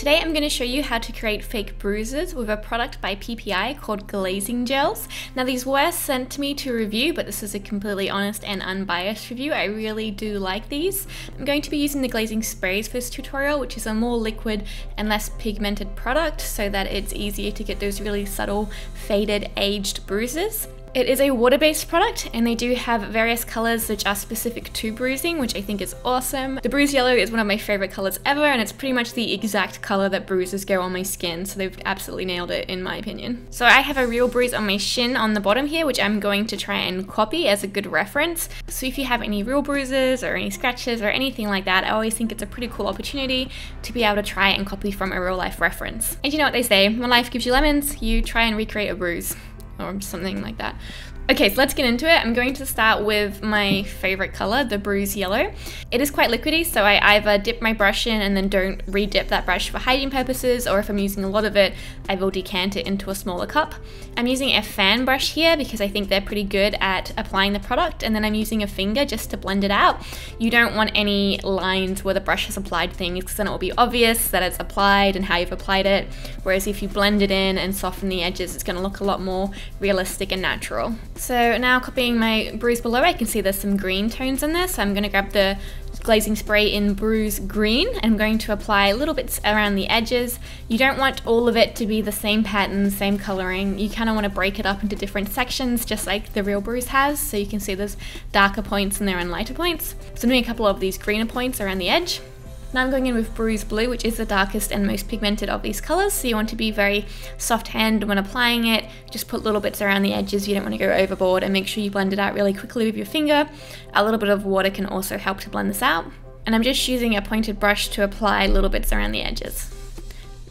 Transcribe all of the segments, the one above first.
Today I'm going to show you how to create fake bruises with a product by PPI called Glazing Gels. Now these were sent to me to review, but this is a completely honest and unbiased review. I really do like these. I'm going to be using the glazing sprays for this tutorial, which is a more liquid and less pigmented product so that it's easier to get those really subtle faded aged bruises. It is a water-based product and they do have various colors which are specific to bruising, which I think is awesome. The bruise yellow is one of my favorite colors ever and it's pretty much the exact color that bruises go on my skin, so they've absolutely nailed it in my opinion. So I have a real bruise on my shin on the bottom here, which I'm going to try and copy as a good reference. So if you have any real bruises or any scratches or anything like that, I always think it's a pretty cool opportunity to be able to try and copy from a real life reference. And you know what they say, when life gives you lemons, you try and recreate a bruise or something like that. Okay, so let's get into it. I'm going to start with my favorite color, the bruise yellow. It is quite liquidy, so I either dip my brush in and then don't re-dip that brush for hygiene purposes, or if I'm using a lot of it, I will decant it into a smaller cup. I'm using a fan brush here because I think they're pretty good at applying the product, and then I'm using a finger just to blend it out. You don't want any lines where the brush has applied things, because then it will be obvious that it's applied and how you've applied it, whereas if you blend it in and soften the edges, it's gonna look a lot more realistic and natural. So now copying my bruise below, I can see there's some green tones in there. So I'm gonna grab the glazing spray in Bruise Green and I'm going to apply little bits around the edges. You don't want all of it to be the same pattern, same coloring. You kind of want to break it up into different sections just like the real Bruise has. So you can see there's darker points and there and lighter points. So I'm doing a couple of these greener points around the edge. Now I'm going in with Bruise Blue, which is the darkest and most pigmented of these colors. So you want to be very soft hand when applying it. Just put little bits around the edges. You don't want to go overboard and make sure you blend it out really quickly with your finger. A little bit of water can also help to blend this out. And I'm just using a pointed brush to apply little bits around the edges.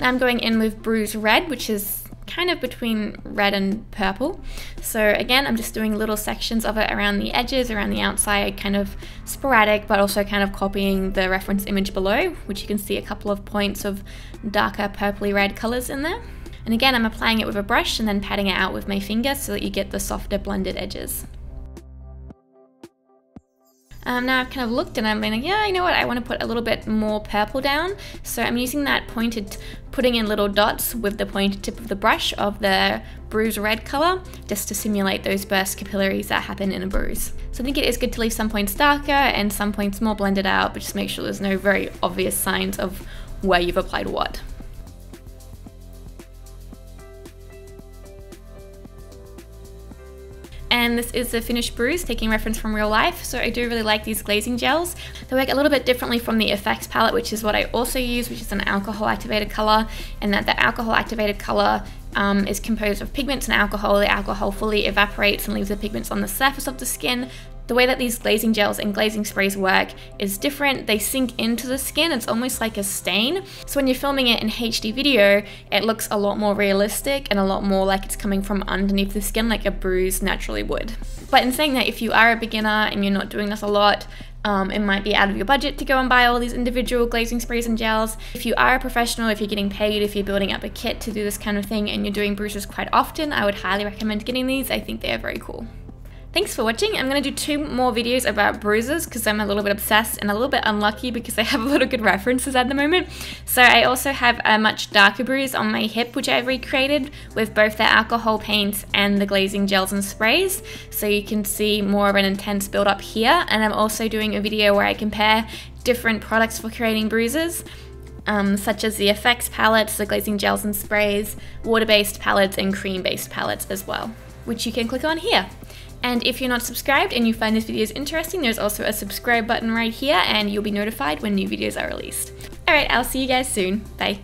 Now I'm going in with Bruise Red, which is kind of between red and purple. So again, I'm just doing little sections of it around the edges, around the outside, kind of sporadic, but also kind of copying the reference image below, which you can see a couple of points of darker purpley red colors in there. And again, I'm applying it with a brush and then patting it out with my finger so that you get the softer blended edges. Um, now I've kind of looked and I'm like, yeah, you know what, I want to put a little bit more purple down. So I'm using that pointed, putting in little dots with the pointed tip of the brush of the bruise red color, just to simulate those burst capillaries that happen in a bruise. So I think it is good to leave some points darker and some points more blended out, but just make sure there's no very obvious signs of where you've applied what. And this is the finished bruise taking reference from real life so I do really like these glazing gels they work a little bit differently from the effects palette which is what I also use which is an alcohol activated color and that the alcohol activated color um, is composed of pigments and alcohol. The alcohol fully evaporates and leaves the pigments on the surface of the skin. The way that these glazing gels and glazing sprays work is different. They sink into the skin. It's almost like a stain. So when you're filming it in HD video, it looks a lot more realistic and a lot more like it's coming from underneath the skin like a bruise naturally would. But in saying that, if you are a beginner and you're not doing this a lot, um, it might be out of your budget to go and buy all these individual glazing sprays and gels. If you are a professional, if you're getting paid, if you're building up a kit to do this kind of thing and you're doing bruises quite often, I would highly recommend getting these. I think they are very cool. Thanks for watching. I'm going to do two more videos about bruises because I'm a little bit obsessed and a little bit unlucky because I have a lot of good references at the moment. So I also have a much darker bruise on my hip which I've recreated with both the alcohol paints and the glazing gels and sprays. So you can see more of an intense build up here. And I'm also doing a video where I compare different products for creating bruises. Um, such as the effects palettes, the glazing gels and sprays, water-based palettes and cream-based palettes as well, which you can click on here. And if you're not subscribed and you find this video is interesting, there's also a subscribe button right here and you'll be notified when new videos are released. Alright, I'll see you guys soon. Bye.